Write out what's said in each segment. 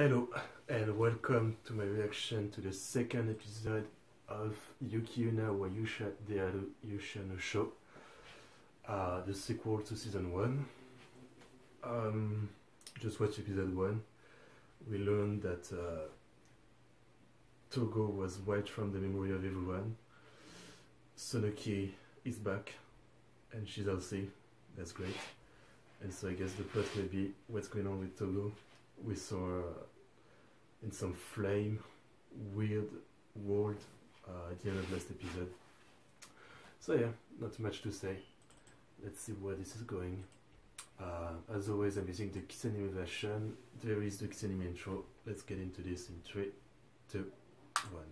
Hello and welcome to my reaction to the second episode of Yuki Yuna wa Yusha Dearu Yusha no Show, uh, the sequel to season 1. Um, just watch episode 1. We learned that uh, Togo was wiped from the memory of everyone. Sonoko is back and she's healthy. That's great. And so I guess the plot will be what's going on with Togo we saw in some flame weird world uh, at the end of last episode. So yeah, not much to say. Let's see where this is going. Uh, as always, I'm using the KissAnime version. There is the KissAnime intro. Let's get into this in 3, 2, 1.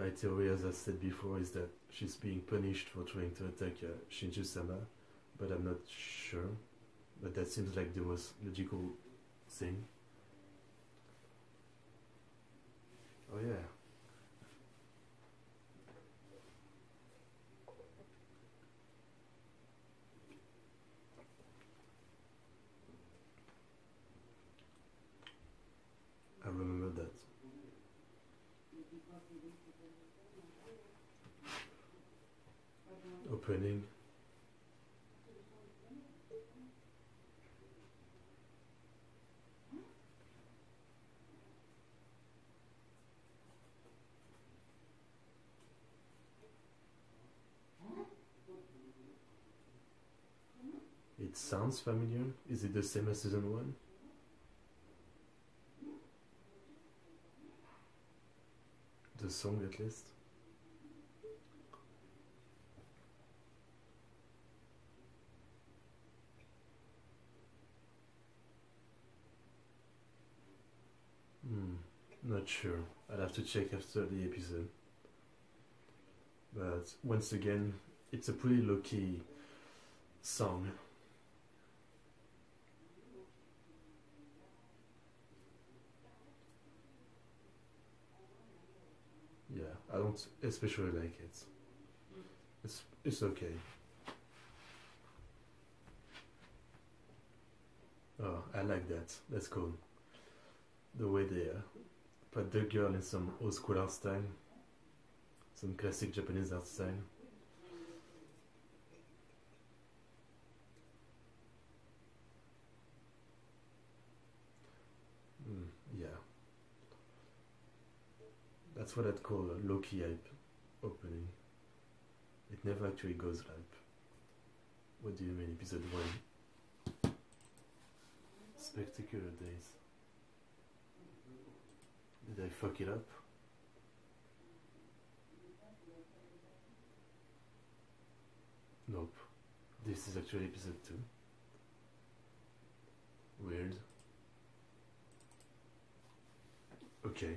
My theory, as I said before, is that she's being punished for trying to attack uh, Shinju-sama, but I'm not sure. But that seems like the most logical thing. Oh yeah. I remember that. It sounds familiar. Is it the same as season 1? The song at least? Hmm, not sure. I'll have to check after the episode. But once again, it's a pretty low key song. Yeah, I don't especially like it. It's it's okay. Oh, I like that. That's cool. The way they uh, put the girl in some old school art style, some classic Japanese art style. Mm, yeah. That's what I'd call a low-key hype opening. It never actually goes hype. What do you mean, episode 1? Spectacular days. Did I fuck it up? Nope. This is actually episode 2. Weird. Okay.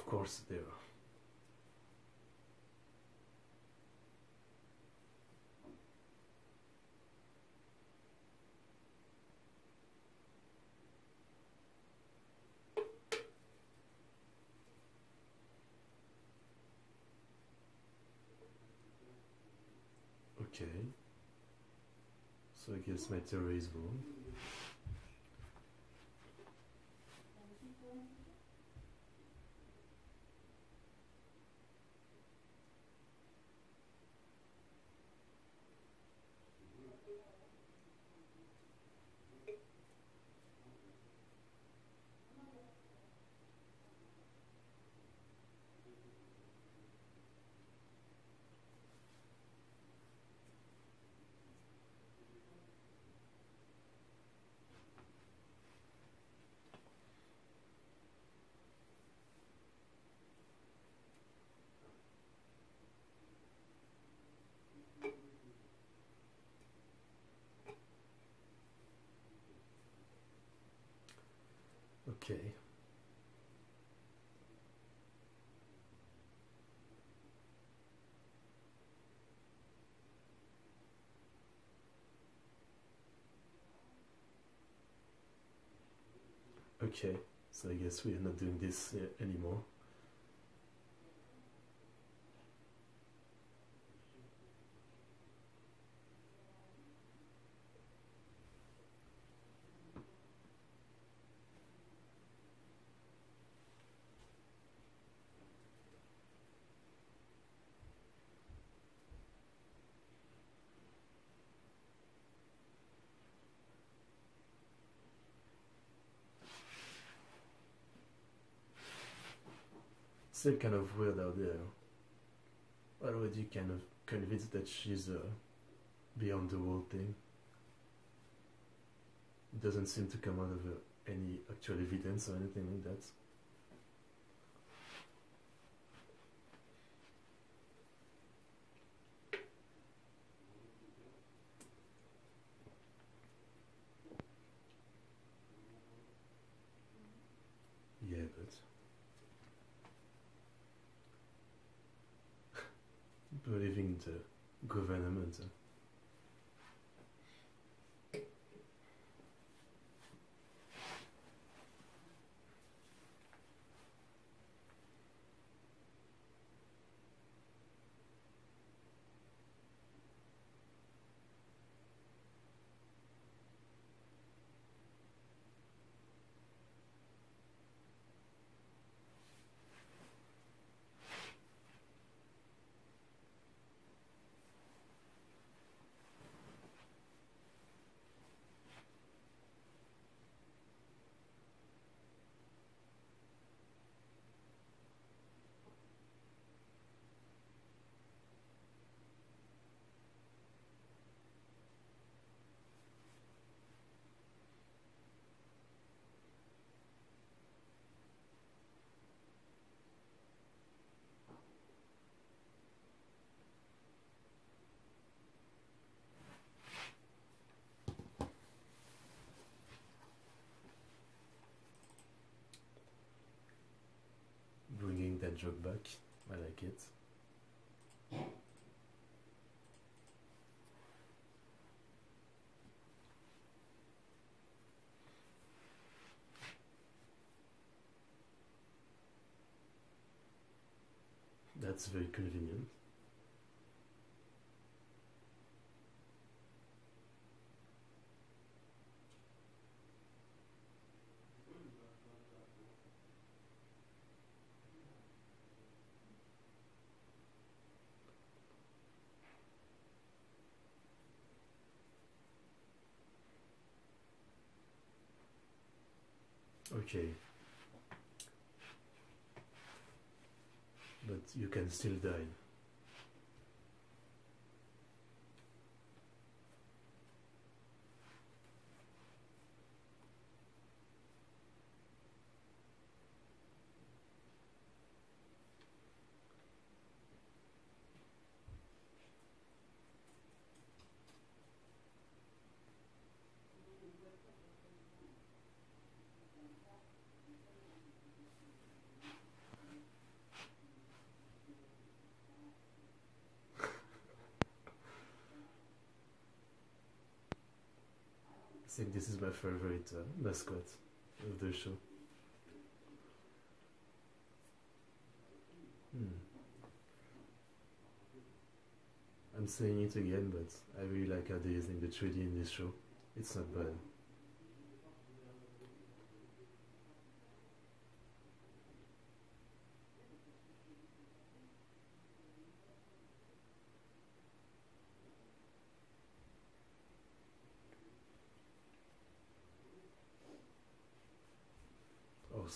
Of course they are. Okay. So I guess my theory is wrong. Okay. Okay, so I guess we are not doing this uh, anymore. Still kind of weird out there. Already kind of convinced that she's uh, beyond the whole thing. It doesn't seem to come out of uh, any actual evidence or anything like that. into government. Joke back. I like it. That's very convenient. But you can still die. Think this is my favorite uh, mascot of the show. Hmm. I'm saying it again, but I really like how they're using the 3D in this show. It's not bad.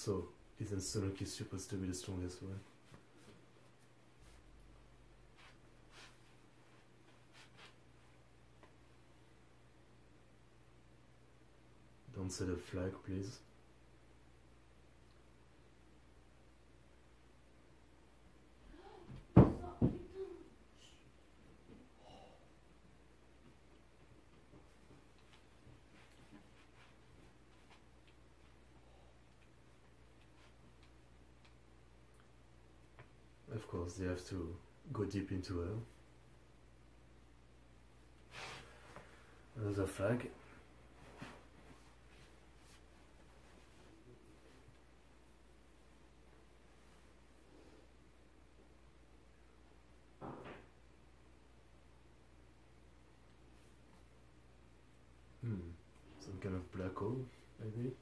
Also, isn't Sonoko supposed to be the strongest one? Don't set a flag, please. Of course, they have to go deep into her. Another flag. Hmm, some kind of black hole, maybe?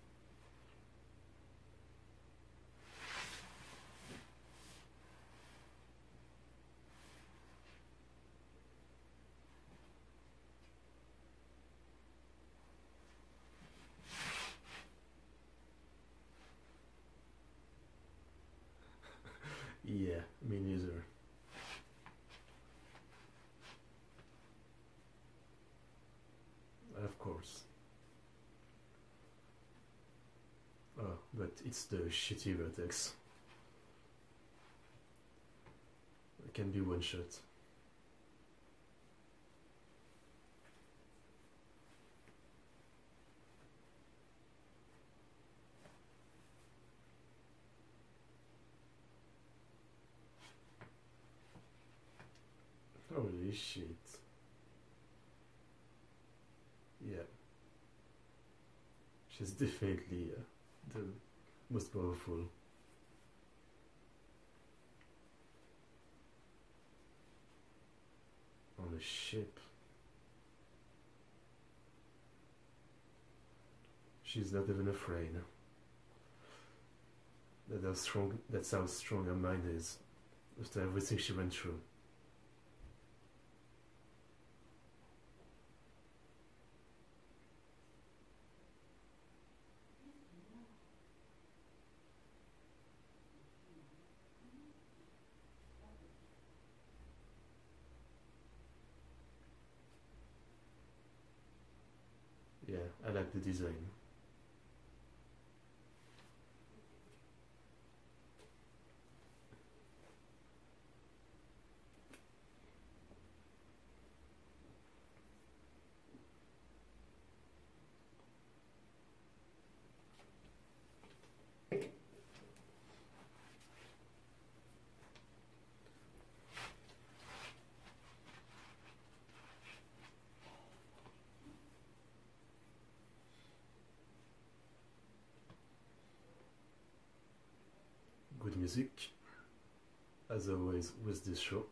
Yeah, me neither. Of course. Oh, but it's the shitty vertex. It can be one shot. Shit. Yeah. She's definitely uh, the most powerful. On a ship. She's not even afraid. That how strong that's how strong her mind is after everything she went through. Yeah, I like the design. Music, as always with this show.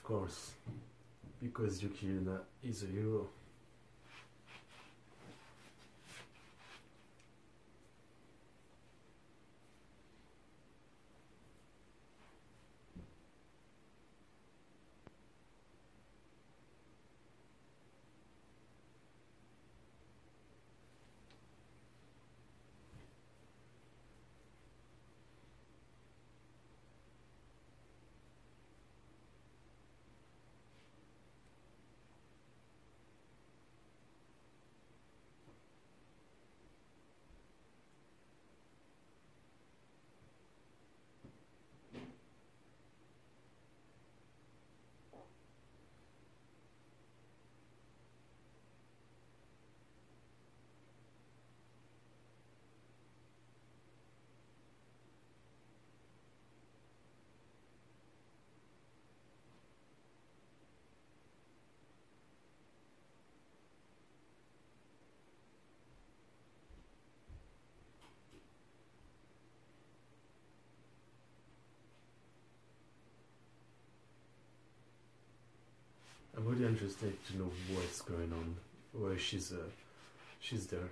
Of course, because Yuki is a hero. Really interested to know what's going on, why she's uh, she's there.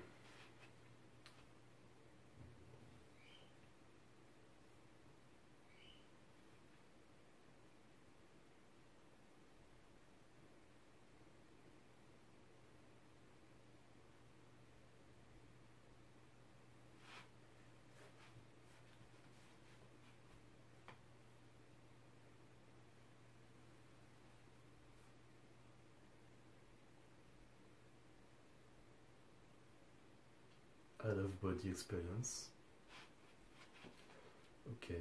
Body experience. Okay.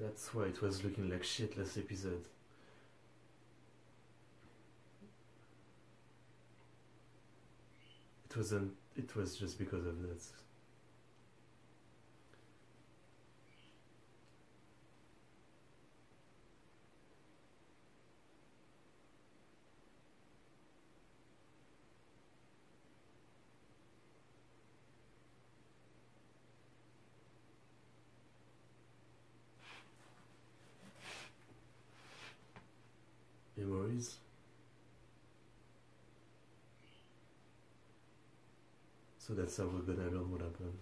That's why it was looking like shit last episode. It wasn't, it was just because of that. So that's how we're gonna learn what happened.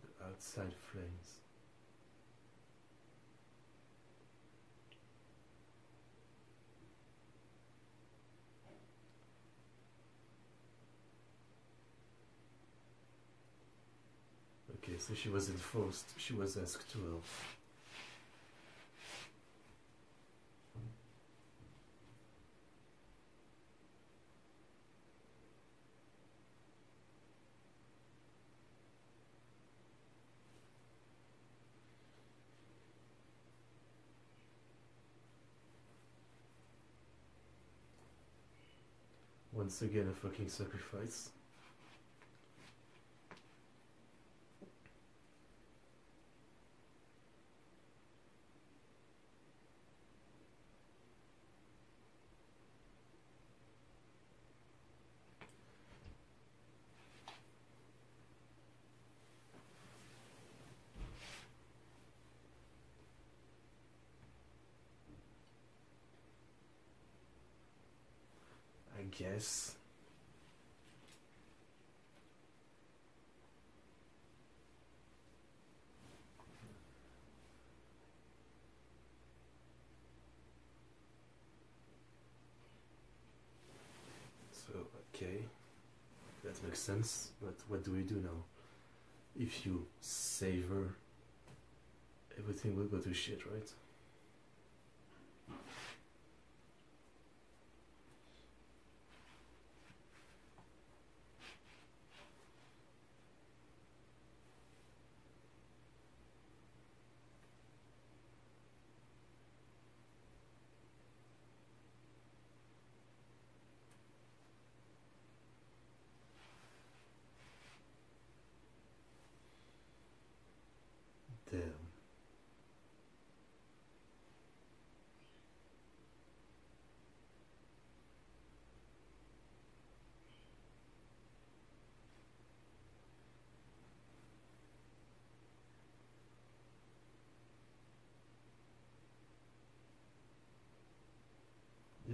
The outside flames. Okay, so she wasn't forced, she was asked to help. Once again, a fucking sacrifice. I guess. So, okay, that makes sense, but what do we do now? If you save her, everything will go to shit, right?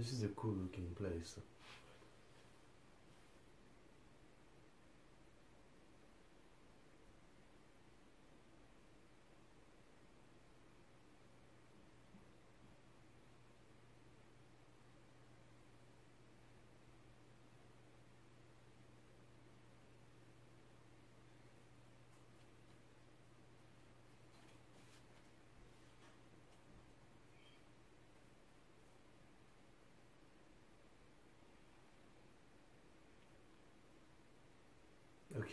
This is a cool looking place.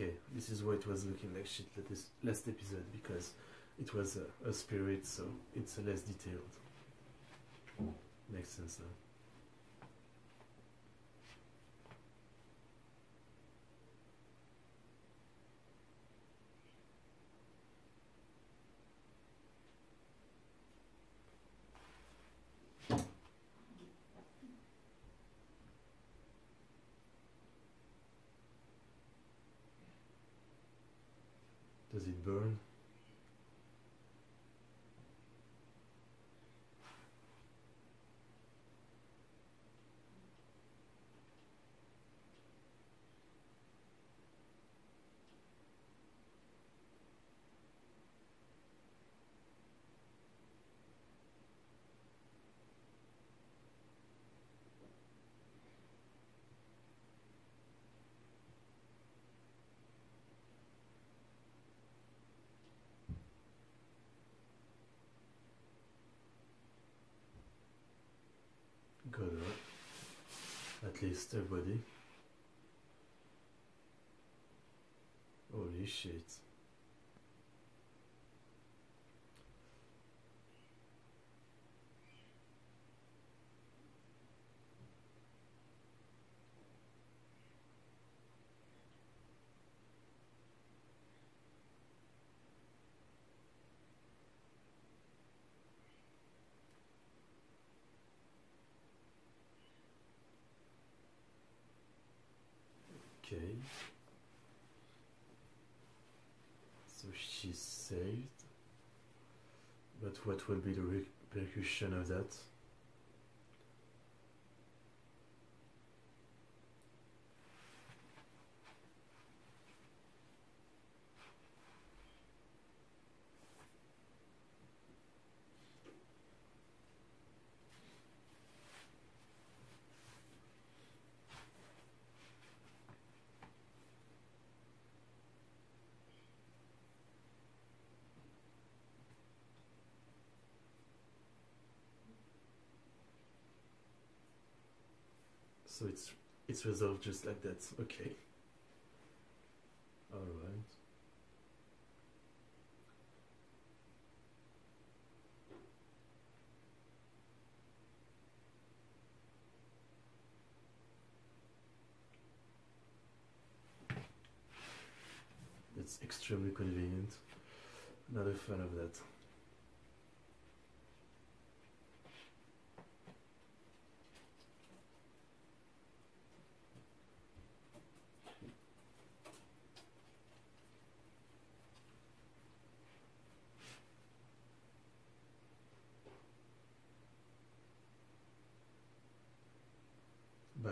Okay, this is why it was looking like shit this last episode because it was a, a spirit, so it's less detailed. Makes sense now. At least everybody. Holy shit. Okay. So she's saved. But what will be the repercussion of that? So it's it's resolved just like that. Okay. All right. It's extremely convenient. Not a fan of that.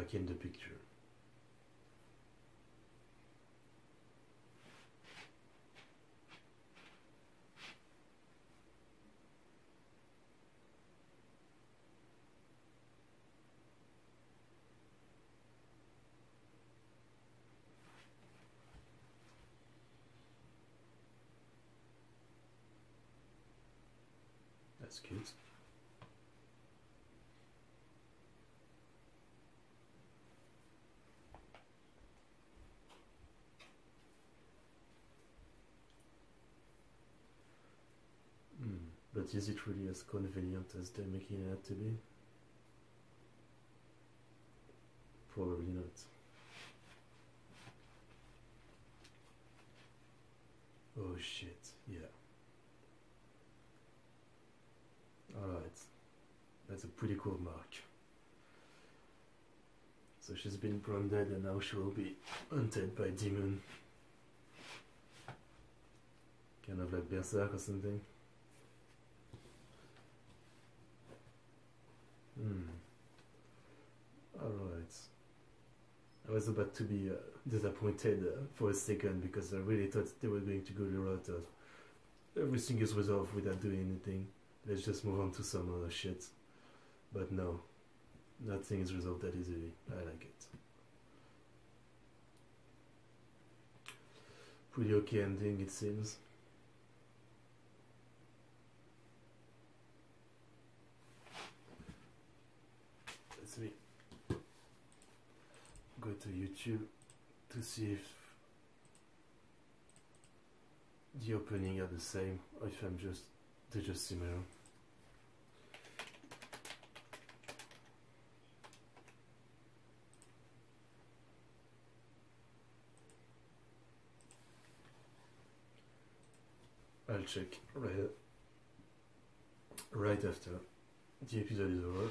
Back in the picture. That's good. But is it really as convenient as they're making it out to be? Probably not. Oh shit, yeah. Alright. That's a pretty cool mark. So she's been branded and now she will be hunted by demon. Kind of like Berserk or something. Hmm. Alright. I was about to be uh, disappointed uh, for a second because I really thought they were going to go the route everything is resolved without doing anything. Let's just move on to some other shit. But no, nothing is resolved that easily. I like it. Pretty okay ending, it seems. Go to YouTube to see if the opening are the same or if I'm just they're just similar. I'll check right, right after the episode is over.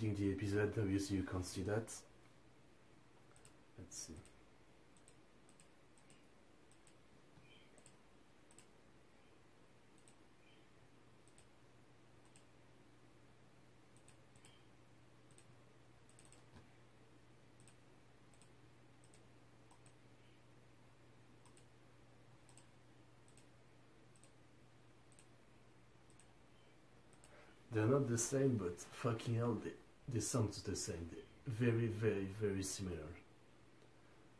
the episode, obviously you can't see that. Let's see. They're not the same, but fucking hell, they they sound the same. Very, very, very similar.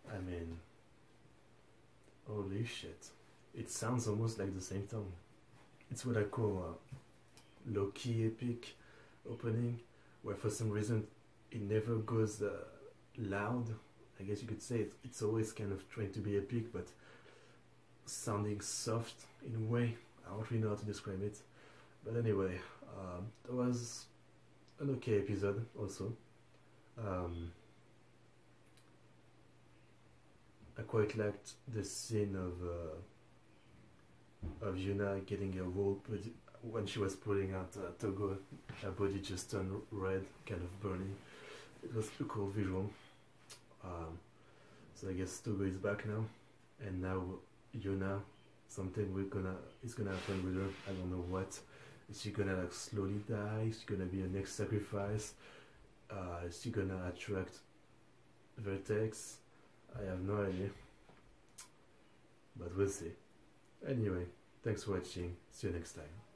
I mean, holy shit. It sounds almost like the same song. It's what I call a low-key epic opening, where for some reason it never goes uh, loud. I guess you could say it, it's always kind of trying to be epic, but sounding soft in a way. I don't really know how to describe it. But anyway, um, that was an okay episode also. Um, I quite liked the scene of uh, of Yuna getting a rope when she was pulling out uh, Togo. Her body just turned red, kind of burning. It was a cool visual. Um, so I guess Togo is back now, and now Yuna, something we're gonna is gonna happen with her. I don't know what. Is she gonna like slowly die? Is she gonna be a next sacrifice? Uh, is she gonna attract Vertex? I have no idea. But we'll see. Anyway, thanks for watching. See you next time.